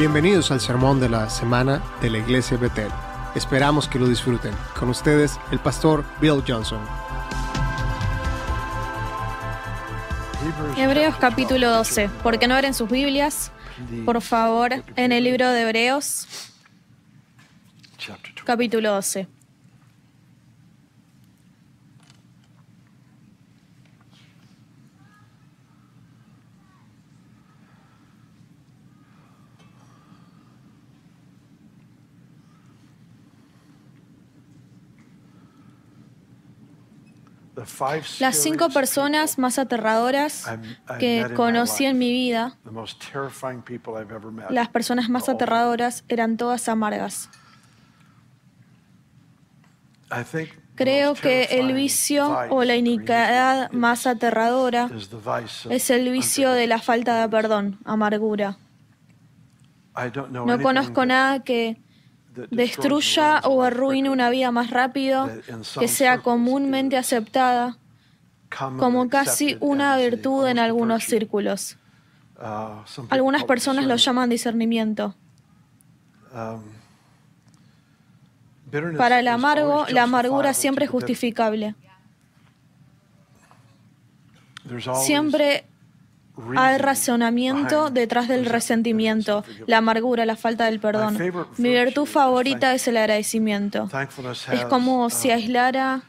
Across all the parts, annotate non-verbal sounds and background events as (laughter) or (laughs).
Bienvenidos al sermón de la semana de la Iglesia Betel. Esperamos que lo disfruten. Con ustedes, el pastor Bill Johnson. Hebreos capítulo 12. ¿Por qué no abren sus Biblias? Por favor, en el libro de Hebreos capítulo 12. Las cinco personas más aterradoras que conocí en mi vida, las personas más aterradoras eran todas amargas. Creo que el vicio o la iniquidad más aterradora es el vicio de la falta de perdón, amargura. No conozco nada que destruya o arruine una vida más rápido, que sea comúnmente aceptada como casi una virtud en algunos círculos. Algunas personas lo llaman discernimiento. Para el amargo, la amargura siempre es justificable. Siempre hay razonamiento detrás del resentimiento, la amargura, la falta del perdón. Mi virtud favorita es el agradecimiento. Es como si aislara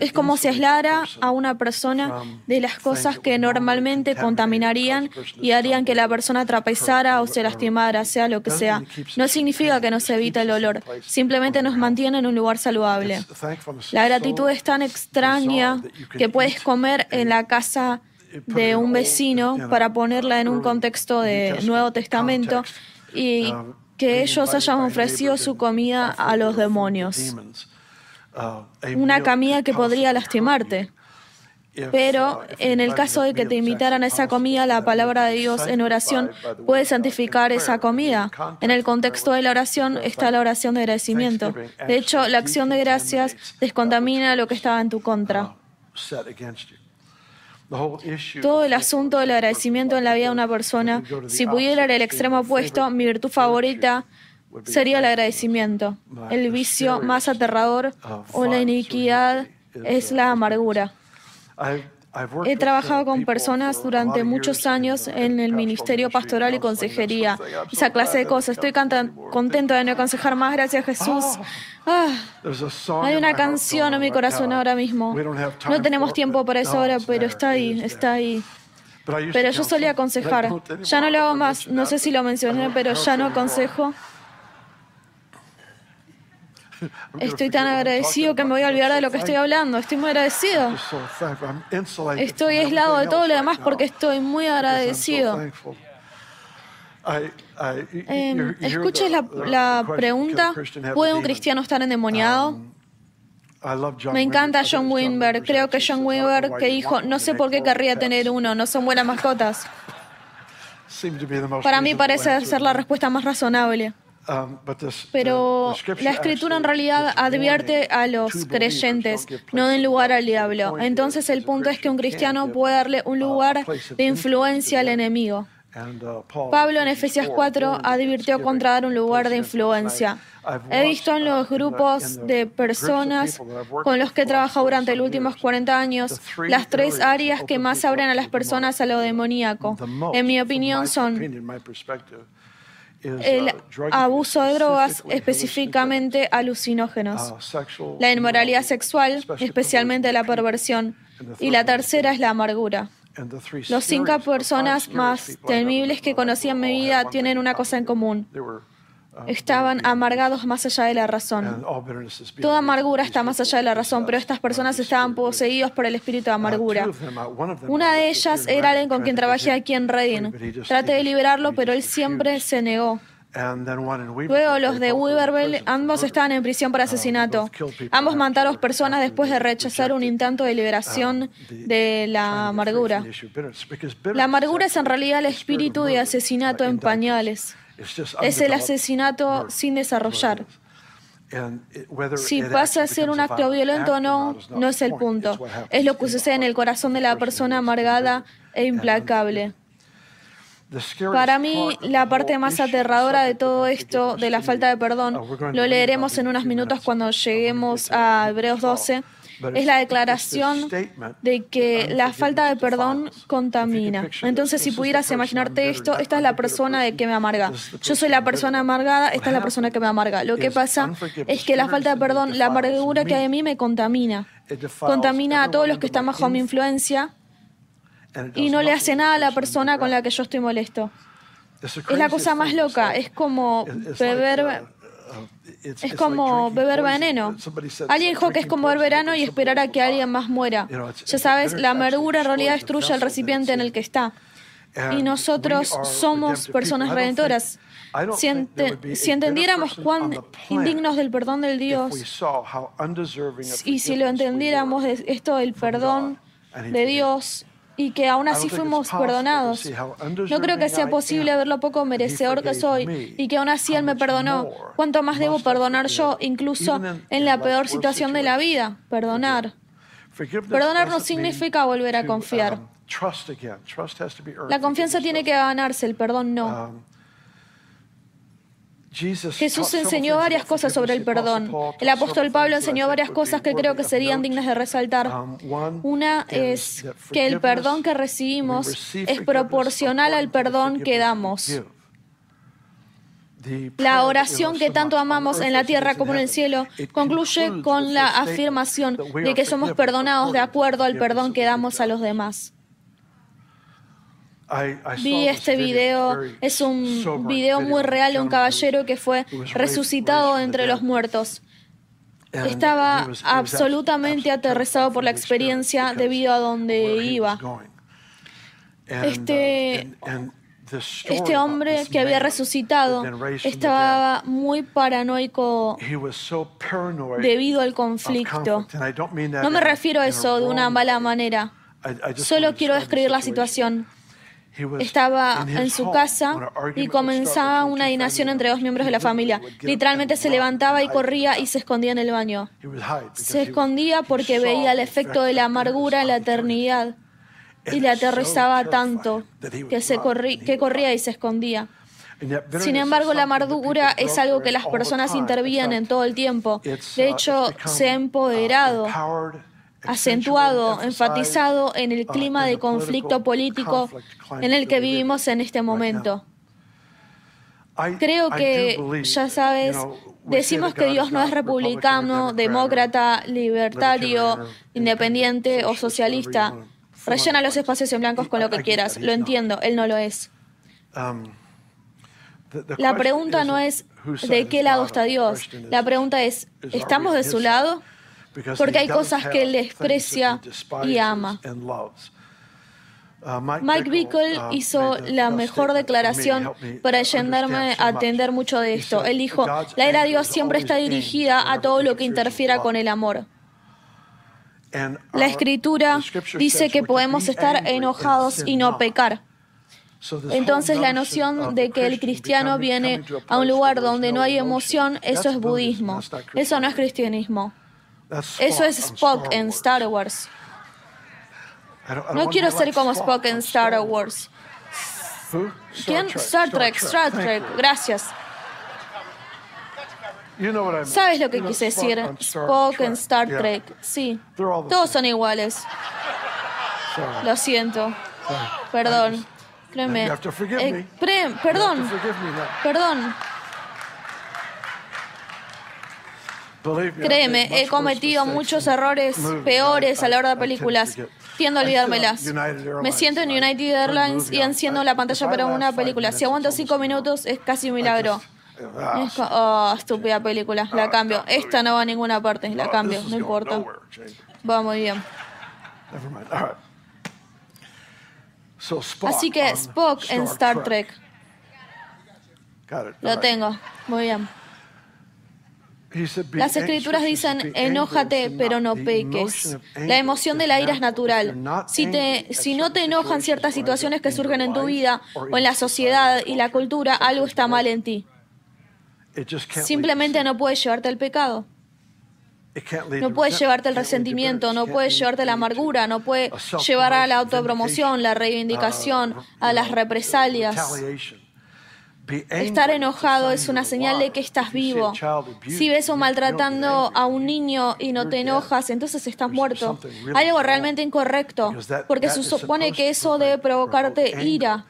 es, como si aislara a una persona de las cosas que normalmente contaminarían y harían que la persona trapezara o se lastimara, sea lo que sea. No significa que no se evite el olor, simplemente nos mantiene en un lugar saludable. La gratitud es tan extraña que puedes comer en la casa de un vecino para ponerla en un contexto de Nuevo Testamento y que ellos hayan ofrecido su comida a los demonios. Una comida que podría lastimarte. Pero en el caso de que te invitaran a esa comida, la palabra de Dios en oración puede santificar esa comida. En el contexto de la oración está la oración de agradecimiento. De hecho, la acción de gracias descontamina lo que estaba en tu contra. Todo el asunto del agradecimiento en la vida de una persona, si pudiera ir al extremo opuesto, mi virtud favorita sería el agradecimiento. El vicio más aterrador o la iniquidad es la amargura. He trabajado con personas durante muchos años en el ministerio pastoral y consejería, esa clase de cosas. Estoy contento de no aconsejar más, gracias Jesús. Ah, hay una canción en mi corazón ahora mismo. No tenemos tiempo para eso ahora, pero está ahí, está ahí. Pero yo solía aconsejar. Ya no lo hago más. No sé si lo mencioné, pero ya no aconsejo. Estoy tan agradecido que me voy a olvidar de lo que estoy hablando. Estoy muy agradecido. Estoy aislado de todo lo demás porque estoy muy agradecido. Eh, escuches la, la pregunta, ¿puede un cristiano estar endemoniado? Me encanta John Weinberg. Creo que John Weinberg que dijo, no sé por qué querría tener uno, no son buenas mascotas. (laughs) Para mí parece ser la respuesta más razonable. Um, Pero la escritura en realidad advierte a los creyentes, no den lugar al diablo. Entonces el punto es que un cristiano puede darle un uh, lugar de influencia al enemigo. Uh, Pablo en Efesios 4 advirtió contra dar un lugar de influencia. He visto en los grupos de personas con los que he trabajado durante los últimos 40 años las tres áreas que más abren a las personas a lo demoníaco. En mi opinión son el abuso de drogas, específicamente alucinógenos, la inmoralidad sexual, especialmente la perversión, y la tercera es la amargura. Los cinco personas más temibles que conocí en mi vida tienen una cosa en común. Estaban amargados más allá de la razón. Toda amargura está más allá de la razón, pero estas personas estaban poseídos por el espíritu de amargura. Una de ellas era alguien con quien trabajé aquí en Reading. Traté de liberarlo, pero él siempre se negó. Luego los de Weaverville, ambos estaban en prisión por asesinato. Ambos mataron personas después de rechazar un intento de liberación de la amargura. La amargura es en realidad el espíritu de asesinato en pañales. Es el asesinato sin desarrollar. Si pasa a ser un acto violento o no, no es el punto. Es lo que sucede en el corazón de la persona amargada e implacable. Para mí, la parte más aterradora de todo esto, de la falta de perdón, lo leeremos en unos minutos cuando lleguemos a Hebreos 12, es la declaración de que la falta de perdón contamina. Entonces, si pudieras imaginarte esto, esta es la persona de que me amarga. Yo soy la persona amargada, esta es la persona que me amarga. Lo que pasa es que la falta de perdón, la amargura que hay en mí me contamina. Contamina a todos los que están bajo mi influencia y no le hace nada a la persona con la que yo estoy molesto. Es la cosa más loca, es como beber es como beber veneno. Alguien dijo que es como beber verano y esperar a que alguien más muera. Ya sabes, la amargura en realidad destruye al recipiente en el que está. Y nosotros somos personas redentoras. Si, entendiéramos cuán indignos del perdón del Dios y si lo entendiéramos esto del perdón de Dios y que aún así fuimos perdonados. No creo que sea posible ver lo poco merecedor que soy y que aún así Él me perdonó. ¿Cuánto más debo perdonar yo, incluso en la peor situación de la vida? Perdonar. Perdonar no significa volver a confiar. Um, la confianza tiene que ganarse, el perdón no. Jesús enseñó varias cosas sobre el perdón. El apóstol Pablo enseñó varias cosas que creo que serían dignas de resaltar. Um, Una es que el perdón que recibimos es proporcional al perdón que damos. La oración que tanto amamos en la tierra como en el cielo concluye con la afirmación de que somos perdonados de acuerdo al perdón que damos a los demás. Vi este video, es un video muy real de un caballero que fue resucitado entre los muertos. Estaba absolutamente aterrizado por la experiencia debido a donde iba. Este, uh, este hombre que había resucitado estaba muy paranoico debido al conflicto. No me refiero a eso de una mala manera. Solo quiero describir la situación. Estaba en su casa y comenzaba una inacción entre dos miembros de la familia. Literalmente se levantaba y corría y se escondía en el baño. Se escondía porque veía el efecto de la amargura en la eternidad y le aterrizaba tanto que, se que corría y se escondía. Sin embargo, la amargura es algo que las personas intervienen en todo el tiempo. De hecho, se ha empoderado acentuado, enfatizado en el clima de conflicto político en el que vivimos en este momento. Creo que, ya sabes, decimos que Dios no es republicano, demócrata, libertario, independiente o socialista. Rellena los espacios en blancos con lo que quieras. Lo entiendo, Él no lo es. Um, La pregunta no es de qué lado está Dios. La pregunta es, ¿estamos de su lado? Porque hay cosas que él desprecia y ama. Uh, Mike Bickle uh, hizo la mejor declaración para ayudarme a entender mucho de esto. Él dijo, la era de Dios siempre está dirigida a todo lo que interfiera con el amor. La escritura dice que podemos estar enojados y no pecar. Entonces la noción de que el cristiano viene a un lugar donde no hay emoción, eso es budismo, eso no es cristianismo. Eso es Spock en Star Wars. No quiero ser como Spock en Star Wars. ¿Quién? Star Trek, Star Trek. Gracias. ¿Sabes lo que quise decir? Spock en Star Trek. Sí. Todos son iguales. Lo siento. Perdón. Créeme. Eh, perdón. Perdón. Créeme, he cometido muchos errores peores a la hora de películas. Tiendo a olvidármelas. Me siento en United Airlines y enciendo la pantalla para una película. Si aguanto cinco minutos es casi un milagro. oh, estúpida película. La cambio. Esta no va a ninguna parte. La cambio. No importa. Va muy bien. Así que Spock en Star Trek. Lo tengo. Muy bien. Las escrituras dicen, enójate, pero no peques. La emoción de la ira es natural. Si, te, si no te enojan ciertas situaciones que surgen en tu vida o en la sociedad y la cultura, algo está mal en ti. Simplemente no puedes llevarte al pecado. No puede llevarte el resentimiento, no puede llevarte la amargura, no puede llevar a la autopromoción, la reivindicación, a las represalias. Estar enojado es una señal de que estás vivo. Si ves o maltratando a un niño y no te enojas, entonces estás muerto. Hay algo realmente incorrecto, porque se supone que eso debe provocarte ira.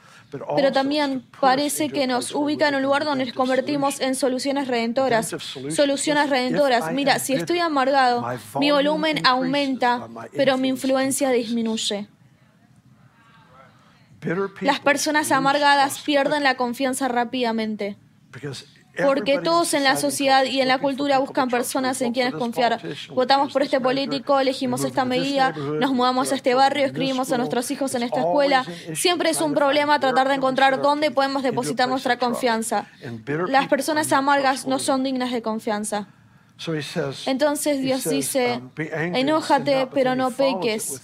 Pero también parece que nos ubica en un lugar donde nos convertimos en soluciones redentoras. Soluciones redentoras. Mira, si estoy amargado, mi volumen aumenta, pero mi influencia disminuye. Las personas amargadas pierden la confianza rápidamente. Porque todos en la sociedad y en la cultura buscan personas en quienes confiar. Votamos por este político, elegimos esta medida, nos mudamos a este barrio, escribimos a nuestros hijos en esta escuela. Siempre es un problema tratar de encontrar dónde podemos depositar nuestra confianza. Las personas amargas no son dignas de confianza. Entonces Dios dice, enójate, pero no peques.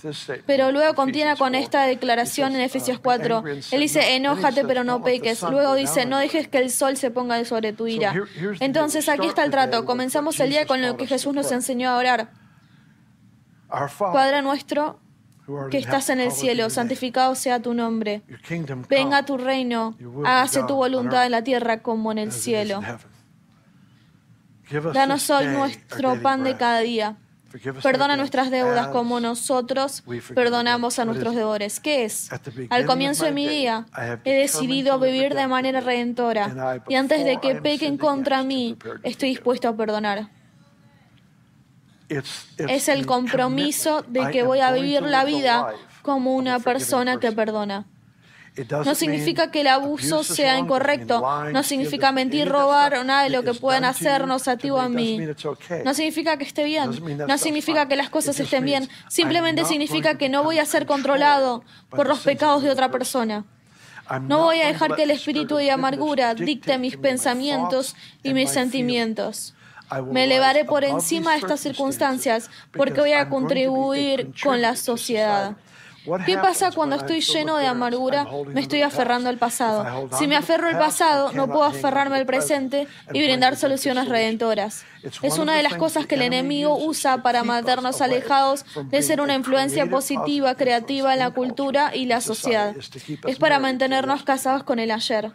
Pero luego contiene con esta declaración en Efesios 4. Él dice, enójate, pero no peques. Luego dice, no dejes que el sol se ponga sobre tu ira. Entonces aquí está el trato. Comenzamos el día con lo que Jesús nos enseñó a orar. Padre nuestro, que estás en el cielo, santificado sea tu nombre. Venga tu reino, hágase tu voluntad en la tierra como en el cielo. Danos hoy nuestro pan de cada día. Perdona nuestras deudas como nosotros perdonamos a nuestros deudores. ¿Qué es? Al comienzo de mi día he decidido vivir de manera redentora y antes de que pequen contra mí estoy dispuesto a perdonar. Es el compromiso de que voy a vivir la vida como una persona que perdona. No significa que el abuso sea incorrecto, no significa mentir, robar o nada de lo que puedan hacernos a ti o a mí. No significa que esté bien, no significa que las cosas estén bien, simplemente significa que no voy a ser controlado por los pecados de otra persona. No voy a dejar que el espíritu de amargura dicte mis pensamientos y mis sentimientos. Me elevaré por encima de estas circunstancias porque voy a contribuir con la sociedad. ¿Qué pasa cuando estoy lleno de amargura? Me estoy aferrando al pasado. Si me aferro al pasado, no puedo aferrarme al presente y brindar soluciones redentoras. Es una de las cosas que el enemigo usa para mantenernos alejados de ser una influencia positiva, creativa en la cultura y la sociedad. Es para mantenernos casados con el ayer.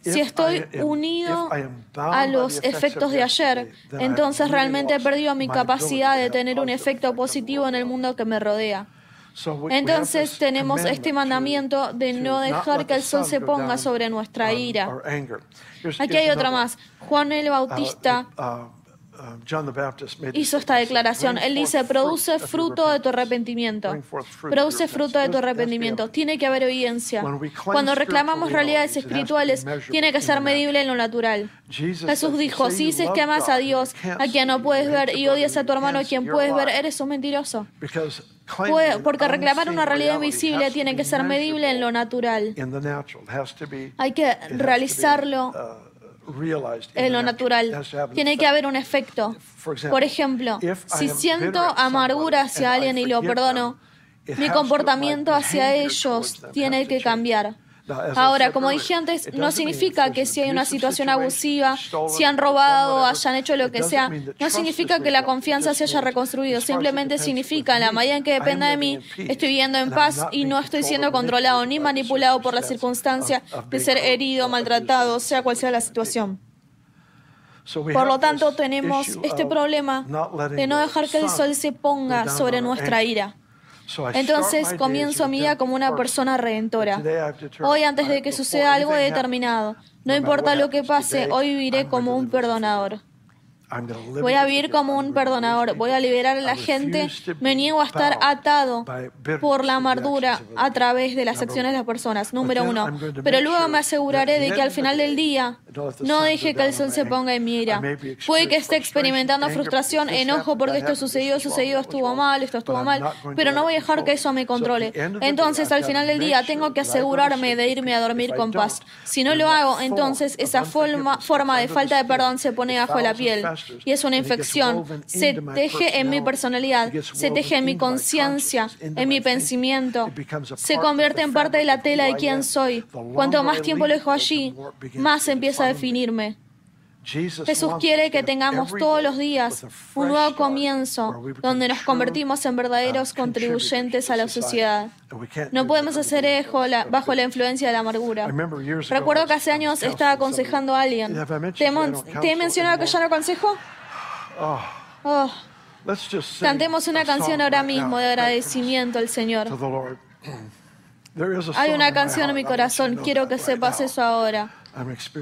Si estoy unido a los efectos de ayer, entonces realmente he perdido mi capacidad de tener un efecto positivo en el mundo que me rodea. Entonces tenemos este mandamiento de no dejar que el sol se ponga sobre nuestra ira. Aquí hay otra más. Juan el Bautista uh, uh, Uh, hizo esta declaración. Él dice, produce fruto de tu arrepentimiento. Produce fruto de tu arrepentimiento. Tiene que haber evidencia. Cuando reclamamos realidades espirituales, tiene que ser medible en lo natural. Jesús dijo, si dices que amas a Dios, a quien no puedes ver, y odias a tu hermano, a quien puedes ver, eres un mentiroso. Porque reclamar una realidad invisible tiene que ser medible en lo natural. Hay que realizarlo uh, en lo natural. Tiene que haber un efecto. Por ejemplo, si siento amargura hacia alguien y lo perdono, mi comportamiento hacia ellos tiene que cambiar. Ahora, como dije antes, no significa que si hay una situación abusiva, si han robado, hayan hecho lo que sea, no significa que la confianza se haya reconstruido, simplemente significa, en la medida en que dependa de mí, estoy viviendo en paz y no estoy siendo controlado ni manipulado por la circunstancia de ser herido, maltratado, sea cual sea la situación. Por lo tanto, tenemos este problema de no dejar que el sol se ponga sobre nuestra ira. Entonces comienzo mi día como una persona redentora. Hoy, antes de que suceda algo determinado, no importa lo que pase, hoy viviré como un perdonador. Voy a vivir como un perdonador, voy a liberar a la gente, me niego a estar atado por la amargura a través de las acciones de las personas, número uno. Pero luego me aseguraré de que al final del día no deje que el sol se ponga en mi ira. Puede que esté experimentando frustración, enojo porque esto sucedió, sucedió, estuvo mal, esto estuvo mal, pero no voy a dejar que eso me controle. Entonces al final del día tengo que asegurarme de irme a dormir con paz. Si no lo hago, entonces esa forma, forma de falta de perdón se pone bajo la piel y es una infección. Se teje en mi personalidad, se teje en mi conciencia, en mi pensamiento. Se convierte en parte de la tela de quién soy. Cuanto más tiempo lo dejo allí, más empieza a definirme. Jesús quiere que tengamos todos los días un nuevo comienzo donde nos convertimos en verdaderos contribuyentes a la sociedad. No podemos hacer eco bajo la influencia de la amargura. Recuerdo que hace años estaba aconsejando a alguien. ¿Te, he mencionado que ya no aconsejo? Oh. Cantemos una canción ahora mismo de agradecimiento al Señor. (clears throat) Hay una canción en mi corazón, quiero que sepas eso ahora.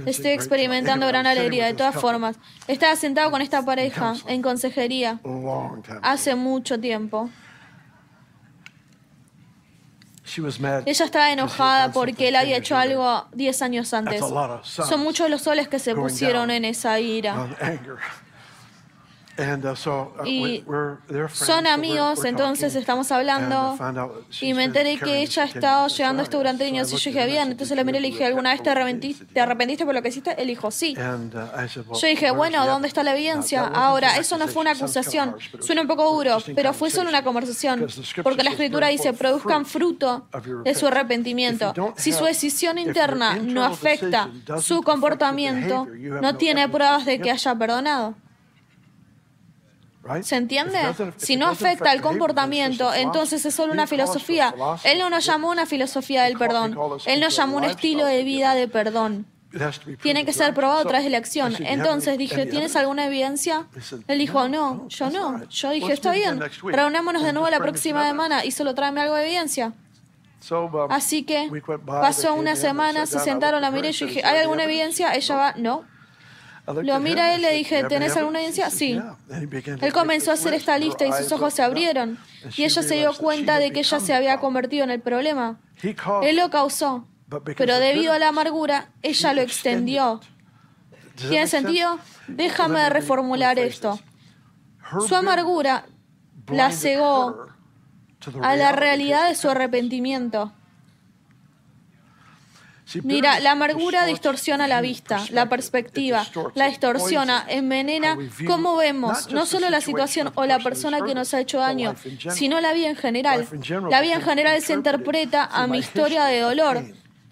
Estoy experimentando gran alegría, de todas formas. Estaba sentado con esta pareja en consejería hace mucho tiempo. Ella estaba enojada porque él había hecho algo 10 años antes. Son muchos los soles que se pusieron en esa ira. Uh, y son amigos, entonces estamos hablando. Y me enteré que ella ha estado llevando esto durante años. Y yo dije, bien, entonces le miré y le dije, ¿alguna vez te arrepentiste, te arrepentiste por lo que hiciste? Él dijo, sí. Uh, yo dije, bueno, ¿dónde está la evidencia? Ahora, eso no fue una acusación. Suena un poco duro, pero fue solo una conversación. Porque la escritura dice, produzcan fruto de su arrepentimiento. Si su decisión interna no afecta su comportamiento, no tiene pruebas de que haya perdonado. ¿Se entiende? Si no afecta al comportamiento, entonces es solo una filosofía. Él no nos llamó una filosofía del perdón. Él nos llamó un estilo de vida de perdón. Tiene que ser probado a través de la acción. Entonces dije, ¿tienes alguna evidencia? Él dijo, no, yo no. Yo dije, está bien, reunámonos de nuevo la próxima semana y solo tráeme algo de evidencia. Um, Así que pasó una semana, se sentaron, la miré y yo dije, ¿hay alguna evidencia? Ella va, no. Lo mira él y le dije, ¿tenés alguna evidencia? Sí. Él comenzó a hacer esta lista y sus ojos se abrieron. Y ella se dio cuenta de que ella se había convertido en el problema. Él lo causó, pero debido a la amargura, ella lo extendió. ¿Tiene sentido? Déjame reformular esto. Su amargura la cegó a la realidad de su arrepentimiento. Mira, la amargura distorsiona la vista, la perspectiva, la distorsiona, envenena cómo vemos no solo la situación o la persona que nos ha hecho daño, sino la vida en general. La vida en general se interpreta a mi historia de dolor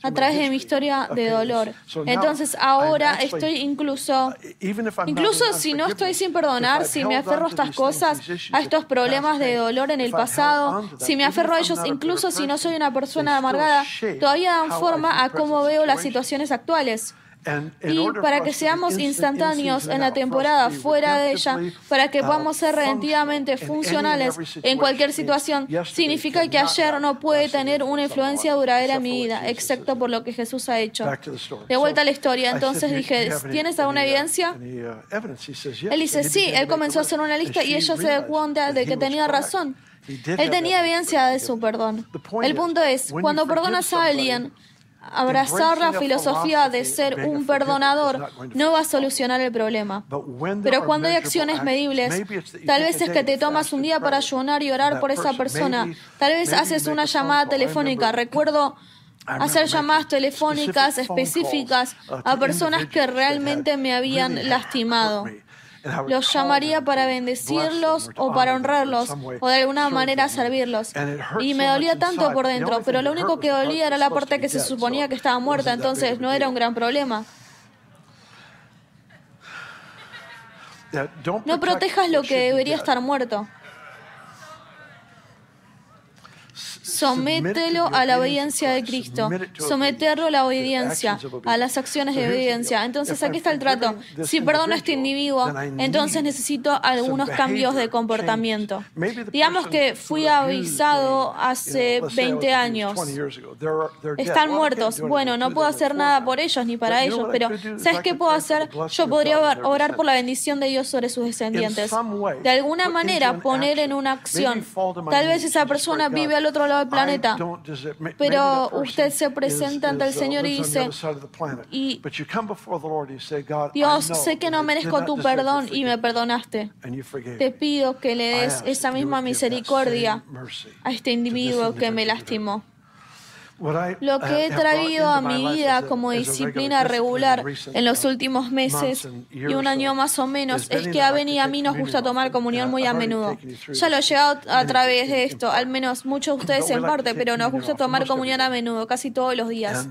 a través de mi historia de dolor. Entonces ahora estoy incluso, incluso si no estoy sin perdonar, si me aferro a estas cosas, a estos problemas de dolor en el pasado, si me aferro a ellos, incluso si no soy una persona amargada, todavía dan forma a cómo veo las situaciones actuales. Y para que seamos instantáneos en la temporada, fuera de ella, para que podamos ser relativamente funcionales en cualquier situación, significa que ayer no puede tener una influencia duradera en mi vida, excepto por lo que Jesús ha hecho. De vuelta a la historia, entonces dije, ¿tienes alguna evidencia? Uh, él dice, sí, él comenzó a hacer una lista y ella se dio cuenta de que tenía razón. Él tenía evidencia de su perdón. El punto es, cuando perdonas a alguien, Abrazar la filosofía de ser un perdonador no va a solucionar el problema. Pero cuando hay acciones medibles, tal vez es que te tomas un día para ayunar y orar por esa persona. Tal vez haces una llamada telefónica. Recuerdo hacer llamadas telefónicas específicas a personas que realmente me habían lastimado los llamaría para bendecirlos o para honrarlos o de alguna manera servirlos. Y me dolía tanto por dentro, pero lo único que dolía era la parte que se suponía que estaba muerta, entonces no era un gran problema. No protejas lo que debería estar muerto. Somételo a la obediencia de Cristo. Someterlo a la obediencia, a las acciones de obediencia. Entonces aquí está el trato. Si perdono a este individuo, entonces necesito algunos cambios de comportamiento. Digamos que fui avisado hace 20 años. Están muertos. Bueno, no puedo hacer nada por ellos ni para ellos, pero ¿sabes qué puedo hacer? Yo podría orar por la bendición de Dios sobre sus descendientes. De alguna manera poner en una acción. Tal vez esa persona vive al otro lado planeta. Pero usted se presenta ante el Señor y dice, Dios, sé que no merezco tu perdón y me perdonaste. Te pido que le des esa misma misericordia a este individuo que me lastimó. Lo que he traído a mi vida como disciplina regular en los últimos meses y un año más o menos es que a Ben y a mí nos gusta tomar comunión muy a menudo. Ya lo he llegado a través de esto, al menos muchos de ustedes en parte, pero nos gusta tomar comunión a menudo, casi todos los días.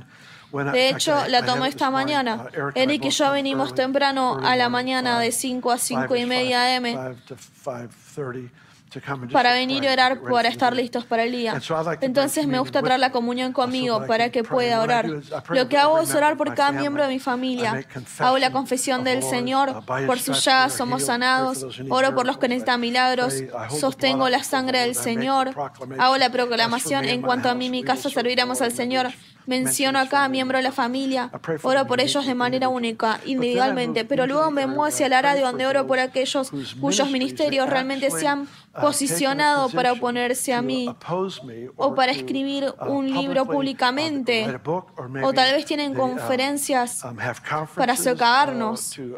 De hecho, la tomé esta mañana. Eric y yo venimos temprano a la mañana de 5 a 5 y media AM para venir y orar, para estar listos para el día. Entonces me gusta traer la comunión conmigo para que pueda orar. Lo que hago es orar por cada miembro de mi familia. Hago la confesión del Señor, por su ya somos sanados. Oro por los que necesitan milagros. Sostengo la sangre del Señor. Hago la proclamación en cuanto a mí y mi casa serviremos al Señor. Menciono a cada miembro de la familia, oro por ellos de manera única, individualmente, pero luego me muevo hacia la radio donde oro por aquellos cuyos ministerios realmente se han posicionado para oponerse a mí o para escribir un libro públicamente. o tal vez tienen conferencias para socavarnos. Uh,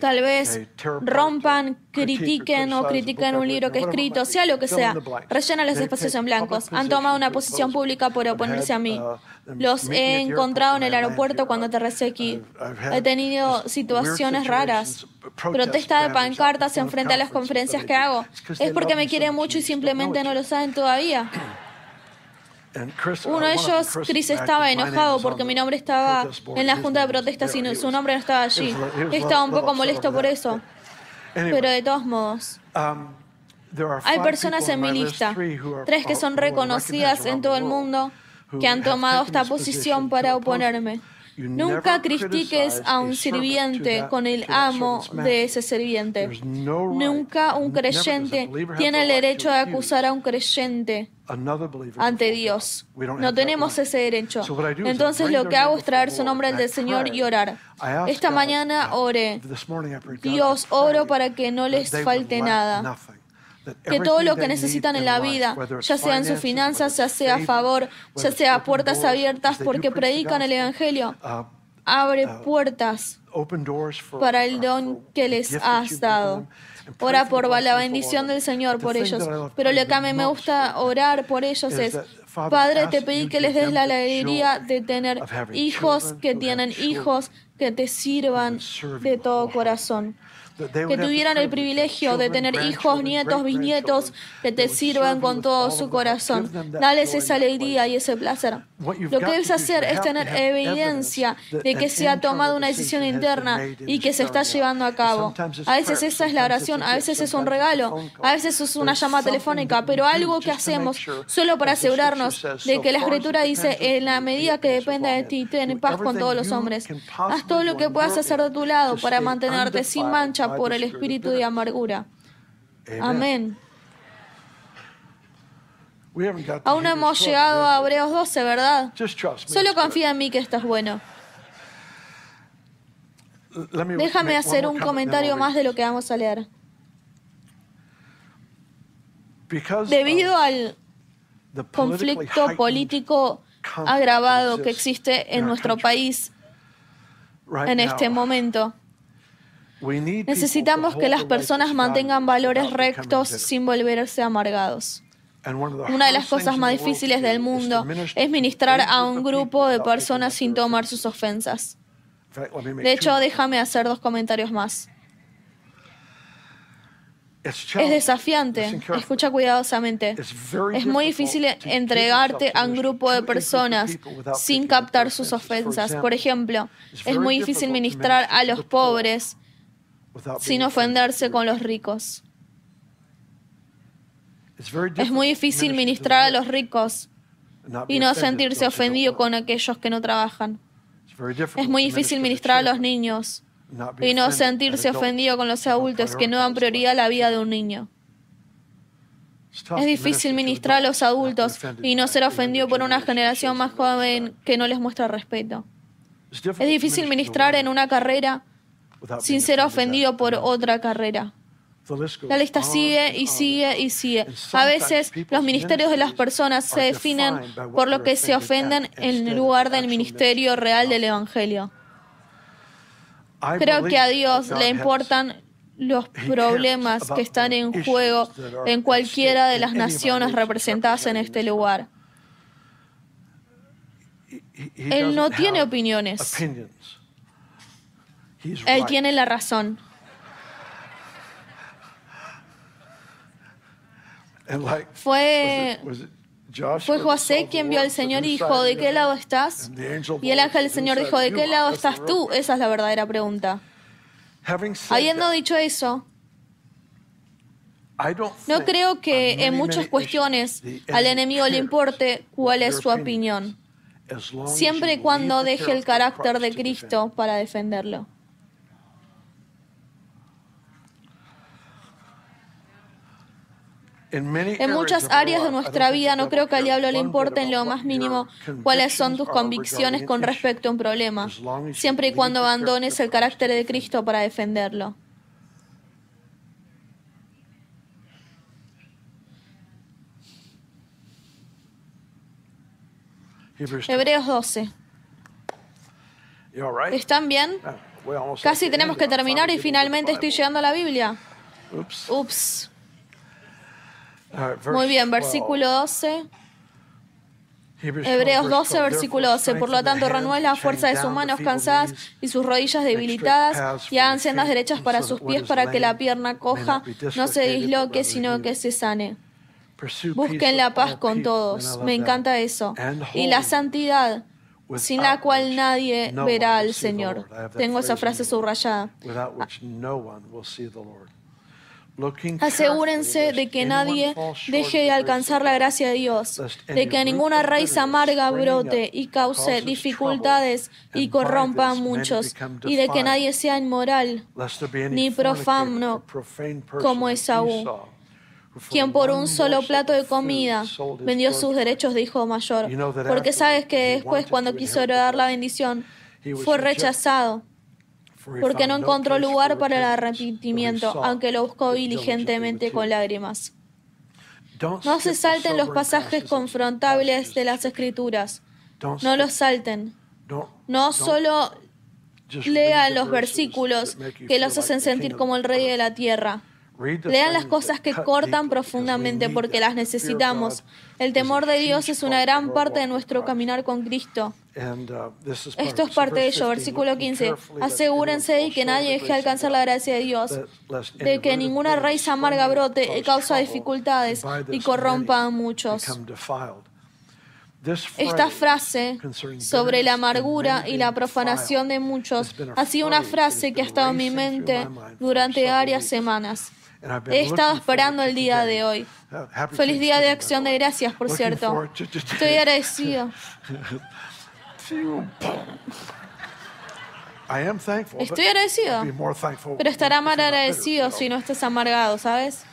Tal vez rompan, critiquen o critiquen un libro que he escrito, sea lo que sea. Rellenan los espacios en blancos. Han tomado una posición pública por oponerse a mí. Uh, los he encontrado en el aeropuerto cuando aterricé aquí. He tenido situaciones raras. Protesta de pancartas en frente a las conferencias que hago. Es porque me quieren mucho y simplemente no lo saben todavía. (clears throat) Uno de ellos, Chris, estaba enojado porque mi nombre estaba en la junta de protestas y su nombre no estaba allí. Estaba un poco molesto por eso. Pero de todos modos, um, hay personas en mi lista, tres que son reconocidas en todo el mundo, que han tomado esta posición para oponerme. Nunca critiques a un sirviente con el amo de ese sirviente. Nunca un creyente tiene el derecho de acusar a un creyente ante Dios. No tenemos ese derecho. Entonces lo que hago es traer su nombre al del Señor y orar. Esta mañana oré. Dios, oro para que no les falte nada que todo lo que necesitan en la vida, ya sea en sus finanzas, ya sea a favor, ya sea puertas abiertas porque predican el Evangelio, uh, abre uh, puertas para el don que les has dado. Ora por la bendición del Señor por ellos. Pero lo que a mí me gusta orar por ellos es, Padre, te pedí que les des la alegría de tener hijos que tienen hijos que te sirvan de todo corazón que tuvieran el privilegio de tener hijos, nietos, bisnietos que te sirvan con todo su corazón. Dales esa alegría y ese placer. Lo que debes hacer es tener evidencia de que se ha tomado una decisión interna y que se está llevando a cabo. A veces esa es la oración, a veces es un regalo, a veces es una llamada telefónica, pero algo que hacemos solo para asegurarnos de que la escritura dice, en la medida que dependa de ti, ten paz con todos los hombres. Haz todo lo que puedas hacer de tu lado para mantenerte sin mancha por el espíritu de amargura. Amén. Aún no hemos llegado a Hebreos 12, ¿verdad? Solo confía en mí que estás bueno. Déjame hacer un comentario más de lo que vamos a leer. Debido al conflicto político agravado que existe en nuestro país en este momento, Necesitamos que las personas mantengan valores rectos sin volverse amargados. Una de las cosas más difíciles del mundo es ministrar a un grupo de personas sin tomar sus ofensas. De hecho, déjame hacer dos comentarios más. Es desafiante, escucha cuidadosamente. Es muy difícil entregarte a un grupo de personas sin captar sus ofensas. Por ejemplo, es muy difícil ministrar a los pobres sin ofenderse con los ricos. Es muy difícil ministrar a los ricos y no sentirse ofendido con aquellos que no trabajan. Es muy difícil ministrar a los niños y no sentirse ofendido con los adultos que no dan prioridad a la vida de un niño. Es difícil ministrar a los adultos y no ser ofendido por una generación más joven que no les muestra respeto. Es difícil ministrar en una carrera sin ser ofendido por otra carrera. La lista sigue y sigue y sigue. A veces los ministerios de las personas se definen por lo que se ofenden en lugar del ministerio real del Evangelio. Creo que a Dios le importan los problemas que están en juego en cualquiera de las naciones representadas en este lugar. Él no tiene opiniones. Él tiene la razón. Fue Fue José quien vio al Señor y dijo, ¿de qué lado estás? Y el ángel del Señor dijo, ¿de qué lado estás tú? Esa es la verdadera pregunta. Habiendo dicho eso, no creo que en muchas cuestiones al enemigo le importe cuál es su opinión, siempre y cuando deje el carácter de Cristo para defenderlo. En muchas áreas de nuestra vida no creo que al diablo le importe en lo más mínimo cuáles son tus convicciones con respecto a un problema, siempre y cuando abandones el carácter de Cristo para defenderlo. Hebreos 12. ¿Están bien? Casi tenemos que terminar y finalmente estoy llegando a la Biblia. Ups. Muy bien, versículo 12. Hebreos 12, versículo 12. Por lo tanto, renueve la fuerza de sus manos cansadas y sus rodillas debilitadas y hagan sendas derechas para sus pies para que la pierna coja no se disloque, sino que se sane. Busquen la paz con todos. Me encanta eso. Y la santidad, sin la cual nadie verá al Señor. Tengo esa frase subrayada. Asegúrense de que nadie deje de alcanzar la gracia de Dios, de que ninguna raíz amarga brote y cause dificultades y corrompa a muchos, y de que nadie sea inmoral ni profano como Esaú quien por un solo plato de comida vendió sus derechos de hijo mayor, porque sabes que después cuando quiso heredar la bendición, fue rechazado, porque no encontró lugar para el arrepentimiento, aunque lo buscó diligentemente con lágrimas. No se salten los pasajes confrontables de las escrituras, no los salten. No solo lean los versículos que los hacen sentir como el rey de la tierra. Lean las cosas que cortan profundamente porque las necesitamos. El temor de Dios es una gran parte de nuestro caminar con Cristo. Uh, Esto es parte de ello. Versículo 15. Asegúrense de que nadie deje alcanzar la gracia de Dios, de que ninguna raíz amarga brote y causa dificultades y corrompa a muchos. Esta frase sobre la amargura y la profanación de muchos ha sido una frase que ha estado en mi mente durante varias semanas. He estado esperando el día de hoy. Feliz día de acción de gracias, por cierto. Estoy agradecido. (laughs) Estoy agradecido, pero estará más agradecido si no estás amargado, ¿sabes?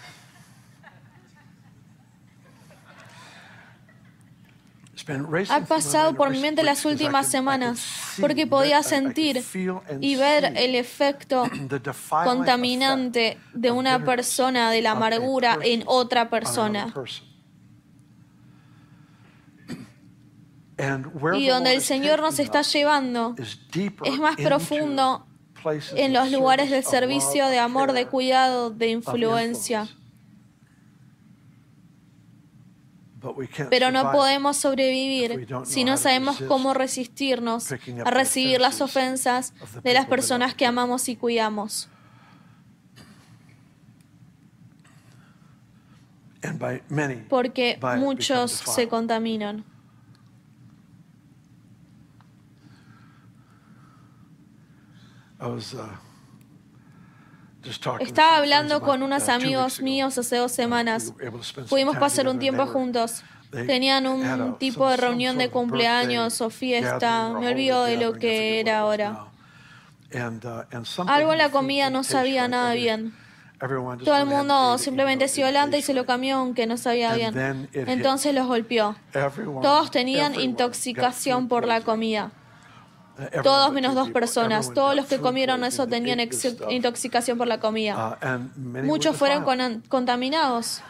ha pasado por mi mente las últimas semanas porque podía sentir y ver el efecto (clears throat) contaminante de una persona, de la amargura en otra persona. Y donde el Señor nos está llevando es más profundo en los lugares de servicio, de amor, de cuidado, de influencia. Pero no podemos sobrevivir si no sabemos cómo resistirnos a recibir las ofensas de las personas que amamos y cuidamos. Porque muchos se contaminan. Estaba hablando con unos amigos míos hace dos semanas. Pudimos pasar un tiempo juntos. Tenían un tipo de reunión de cumpleaños o fiesta. Me olvido de lo que era ahora. Uh, Algo en la comida no sabía nada bien. Todo el mundo simplemente siguió adelante y se lo cambió aunque no sabía bien. Entonces los golpeó. Todos tenían intoxicación por la comida. Todos menos dos personas. Todos los que comieron eso tenían intoxicación por la comida. Uh, Muchos fueron contaminados.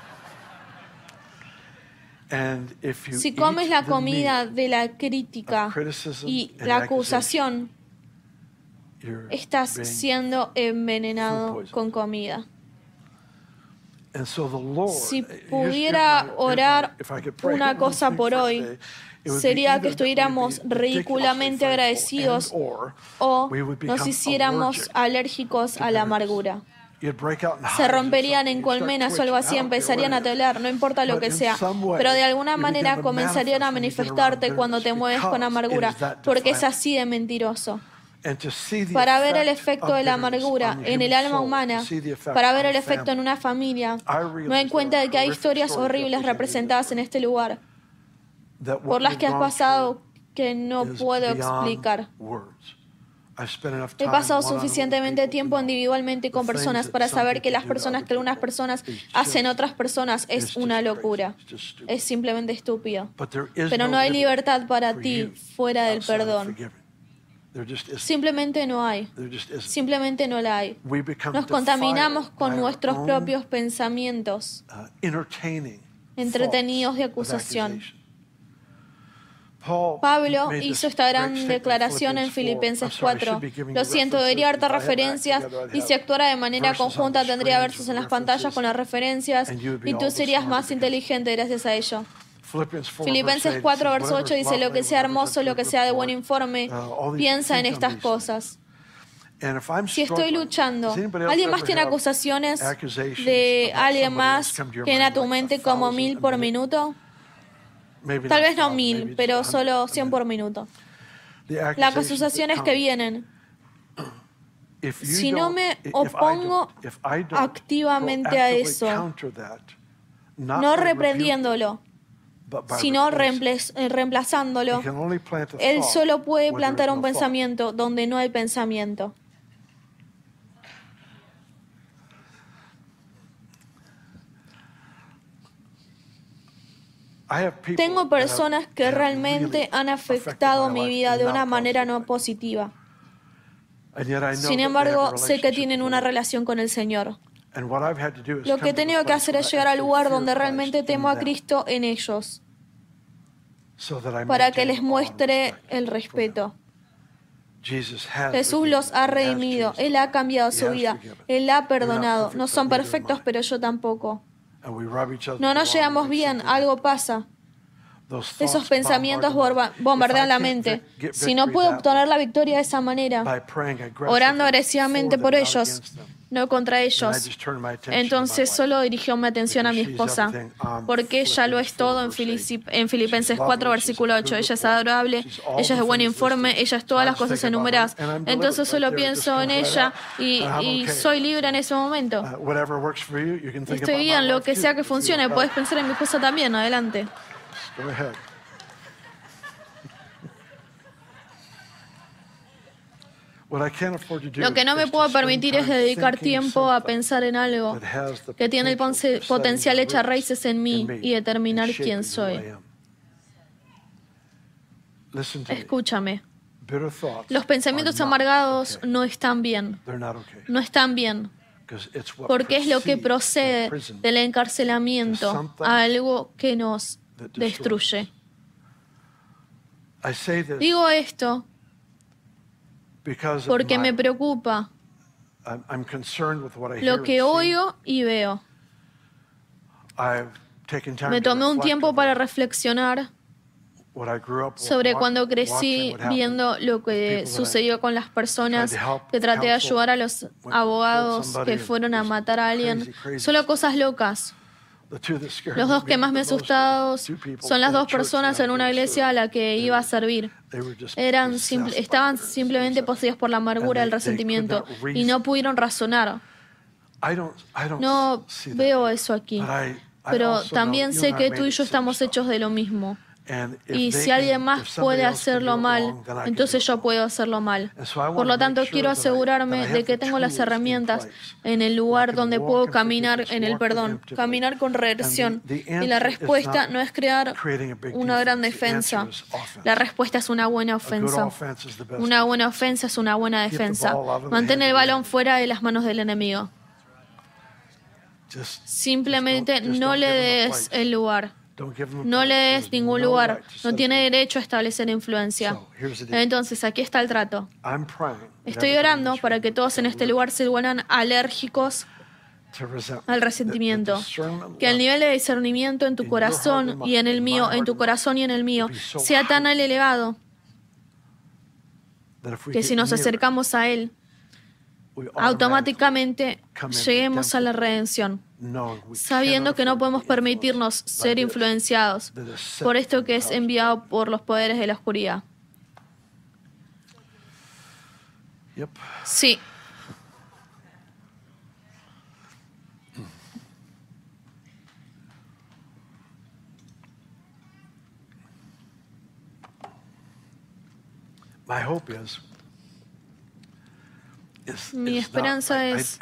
Si comes la comida de la crítica y la acusación, estás siendo envenenado con comida. Si pudiera orar una cosa por hoy, sería que estuviéramos ridículamente agradecidos o nos hiciéramos alérgicos a la amargura. se romperían en colmenas o algo así, empezarían a telar, no importa lo que sea, pero de alguna manera comenzarían a manifestarte cuando te mueves con amargura, porque es así de mentiroso. Para ver el efecto de la amargura en el alma humana, para ver el efecto en una familia, me doy cuenta de que hay historias horribles representadas en este lugar, por las que has pasado que no puedo explicar. He pasado suficientemente tiempo individualmente con personas para saber que las personas que algunas personas hacen otras personas es una locura. Es simplemente estúpido. Pero no hay libertad para ti fuera del perdón. Simplemente no hay. Simplemente no la hay. Nos contaminamos con nuestros propios pensamientos uh, entretenidos de acusación. Pablo hizo esta gran declaración en Filipenses 4. Lo siento, debería darte referencias y si actuara de manera conjunta tendría versos en las pantallas con las referencias y tú serías más inteligente gracias a ello. Filipenses 4, verso 8 dice, lo que sea hermoso, lo que sea de buen informe, uh, piensa en estas cosas. Si estoy luchando, ¿alguien más tiene acusaciones de alguien más que viene a tu mente como mil por minuto? Tal vez no mil, pero solo 100 por minuto. Las acusaciones que vienen. Si no me opongo activamente a eso, no reprendiéndolo, sino eh, reemplazándolo, él solo puede plantar un pensamiento donde no hay pensamiento. Tengo personas que realmente han afectado mi vida de una manera no positiva. Sin embargo, sé que tienen una relación con el Señor. Lo que he tenido que hacer es llegar al lugar donde realmente temo a Cristo en ellos, para que les muestre el respeto. Jesús los ha redimido, Él ha cambiado su vida, Él ha perdonado. No son perfectos, pero yo tampoco. No nos llevamos bien, algo pasa. Esos pensamientos bombardean la mente. Si no puedo obtener la victoria de esa manera, orando agresivamente por ellos, no contra ellos. Entonces solo dirigió mi atención a mi esposa, porque ella lo es todo en, Filipenses 4, versículo 8. Ella es adorable, ella es de buen informe, ella es todas las cosas enumeradas. Entonces solo pienso en ella y, y soy libre en ese momento. Uh, Estoy bien, lo que sea que funcione. Puedes pensar en mi esposa también, adelante. Lo que no me puedo permitir es dedicar tiempo a pensar en algo que tiene el potencial de echar raíces en mí y determinar quién soy. Escúchame. Los pensamientos amargados no están bien. No están bien. Porque es lo que procede del encarcelamiento a algo que nos destruye. Digo esto porque me preocupa lo que oigo y veo. Me tomé un tiempo para reflexionar sobre cuando crecí viendo lo que sucedió con las personas que traté de ayudar a los abogados que fueron a matar a alguien. Solo cosas locas. Los dos que más me asustados son las dos personas en una iglesia a la que iba a servir. Eran estaban simplemente poseídos por la amargura del resentimiento y no pudieron razonar. No veo eso aquí, pero también sé que tú y yo estamos hechos de lo mismo. Y si alguien más puede hacerlo mal, entonces yo puedo hacerlo mal. Por lo tanto, quiero asegurarme de que tengo las herramientas en el lugar donde puedo caminar en el perdón, caminar con reversión. Y la respuesta no es crear una gran defensa. La respuesta es una buena ofensa. Una buena ofensa es una buena defensa. Mantén el balón fuera de las manos del enemigo. Simplemente no le des el lugar. No le des ningún lugar. No tiene derecho a establecer influencia. Entonces, aquí está el trato. Estoy orando para que todos en este lugar se vuelvan alérgicos al resentimiento. Que el nivel de discernimiento en tu corazón y en el mío, en tu corazón y en el mío, sea tan elevado que si nos acercamos a Él, automáticamente lleguemos a la redención, sabiendo que no podemos permitirnos ser influenciados por esto que es enviado por los poderes de la oscuridad. Sí. Mi esperanza es...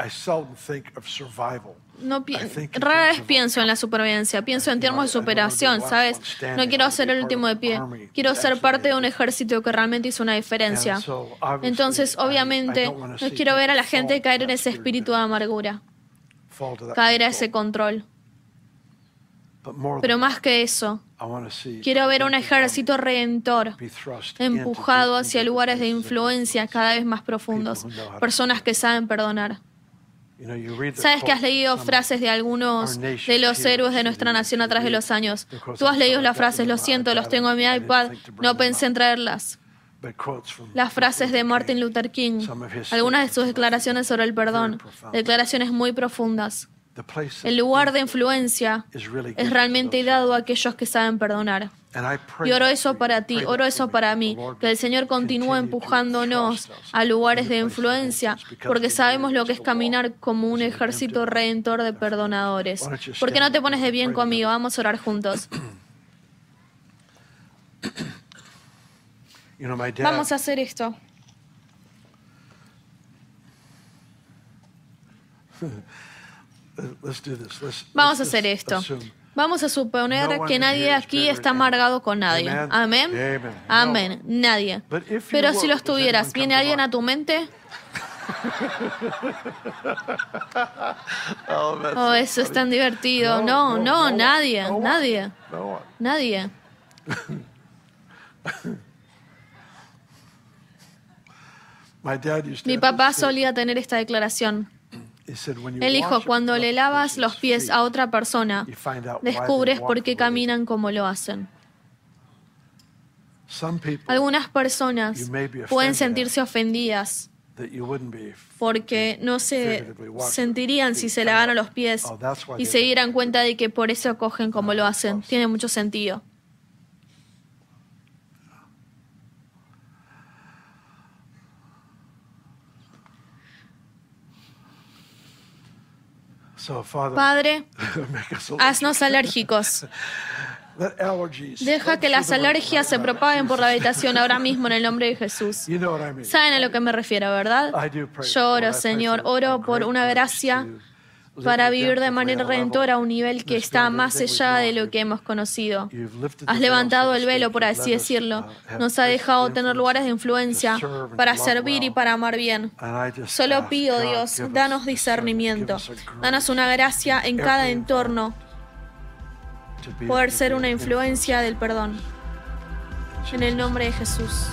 No rara vez pienso en la supervivencia, pienso en términos de superación, ¿sabes? No quiero ser el último de pie, quiero ser parte de un ejército que realmente hizo una diferencia. Entonces, obviamente, no quiero ver a la gente caer en ese espíritu de amargura, caer a ese control. Pero más que eso, quiero ver un ejército redentor empujado hacia lugares de influencia cada vez más profundos, personas que saben perdonar. Sabes que has leído frases de algunos de los héroes de nuestra nación a través de los años. Tú has leído las frases, lo siento, los tengo en mi iPad, no pensé en traerlas. Las frases de Martin Luther King, algunas de sus declaraciones sobre el perdón, declaraciones muy profundas. El lugar de influencia es realmente dado a aquellos que saben perdonar. Y oro eso para ti, oro eso para mí, que el Señor continúe empujándonos a lugares de influencia, porque sabemos lo que es caminar como un ejército redentor de perdonadores. ¿Por qué no te pones de bien conmigo? Vamos a orar juntos. (coughs) Vamos a hacer esto. (laughs) Vamos a hacer esto. Vamos a suponer que nadie aquí está amargado con nadie. Amén. Amén. Nadie. Pero si lo estuvieras, ¿viene alguien a tu mente? (laughs) Oh, eso es tan divertido. No, no, nadie, nadie. Nadie. (laughs) Mi papá solía tener esta declaración. Él dijo, cuando le lavas los pies a otra persona, descubres por qué caminan como lo hacen. Algunas personas pueden sentirse ofendidas porque no se sentirían si se lavaran los pies oh, y se dieran cuenta de que por eso cogen como lo hacen. Tiene mucho sentido. Padre, (laughs) haznos alérgicos. Deja que las alergias se propaguen por la habitación ahora mismo en el nombre de Jesús. ¿Saben a lo que me refiero, verdad? Yo oro, Señor, oro por una gracia para vivir de manera redentora a un nivel que está más allá de lo que hemos conocido. Has levantado el velo, por así decirlo. Nos ha dejado tener lugares de influencia para servir y para amar bien. Solo pido, Dios, danos discernimiento. Danos una gracia en cada entorno. Poder ser una influencia del perdón. En el nombre de Jesús.